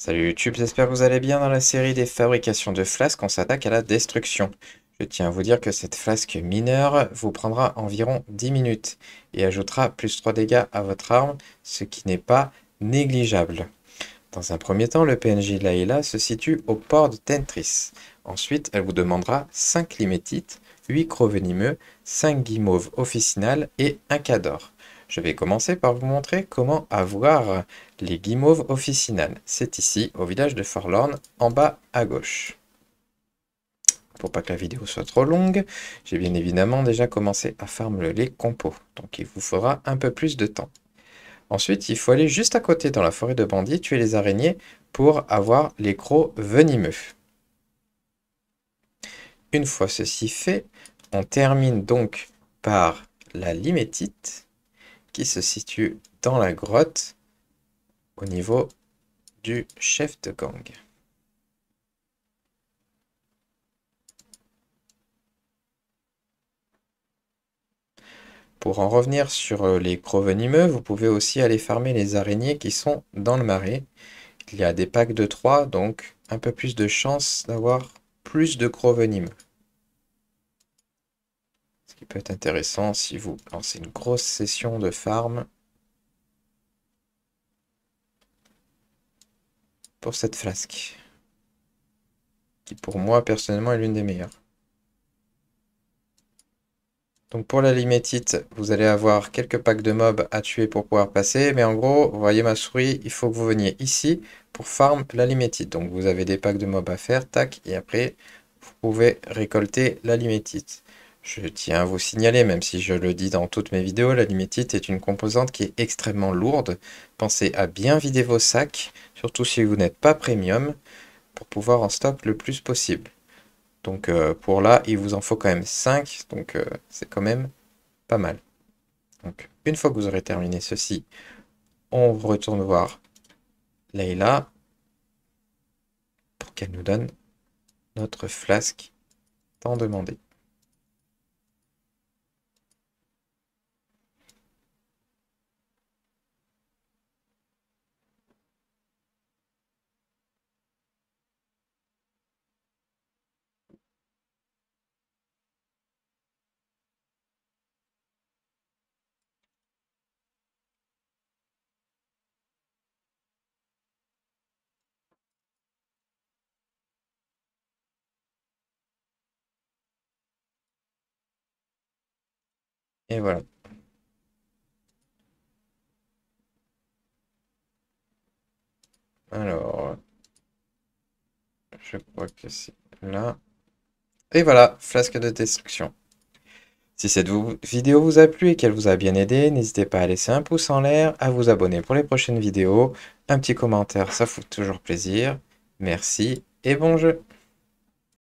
Salut YouTube, j'espère que vous allez bien dans la série des fabrications de flasques, on s'attaque à la destruction. Je tiens à vous dire que cette flasque mineure vous prendra environ 10 minutes et ajoutera plus 3 dégâts à votre arme, ce qui n'est pas négligeable. Dans un premier temps, le PNJ Layla se situe au port de Tentris. Ensuite, elle vous demandera 5 limétites, 8 crocs venimeux, 5 guimauves officinales et un cador. Je vais commencer par vous montrer comment avoir les guimauves officinales. C'est ici, au village de Forlorn, en bas à gauche. Pour pas que la vidéo soit trop longue, j'ai bien évidemment déjà commencé à farm le lait compo, donc il vous faudra un peu plus de temps. Ensuite, il faut aller juste à côté dans la forêt de bandits, tuer les araignées pour avoir les crocs venimeux. Une fois ceci fait, on termine donc par la limétite se situe dans la grotte au niveau du chef de gang. Pour en revenir sur euh, les crocs venimeux, vous pouvez aussi aller farmer les araignées qui sont dans le marais. Il y a des packs de 3, donc un peu plus de chance d'avoir plus de crocs venimeux qui peut être intéressant si vous lancez une grosse session de farm pour cette flasque, qui pour moi personnellement est l'une des meilleures. Donc pour la limétite, vous allez avoir quelques packs de mobs à tuer pour pouvoir passer. Mais en gros, vous voyez ma souris, il faut que vous veniez ici pour farm la limétite. Donc vous avez des packs de mobs à faire, tac, et après vous pouvez récolter la limétite. Je tiens à vous signaler, même si je le dis dans toutes mes vidéos, la limétite est une composante qui est extrêmement lourde. Pensez à bien vider vos sacs, surtout si vous n'êtes pas premium, pour pouvoir en stock le plus possible. Donc euh, pour là, il vous en faut quand même 5, donc euh, c'est quand même pas mal. Donc une fois que vous aurez terminé ceci, on retourne voir Layla pour qu'elle nous donne notre flasque tant demandé. Et voilà. Alors, je crois que c'est là. Et voilà, flasque de destruction. Si cette vidéo vous a plu et qu'elle vous a bien aidé, n'hésitez pas à laisser un pouce en l'air, à vous abonner pour les prochaines vidéos, un petit commentaire, ça fout toujours plaisir. Merci et bon jeu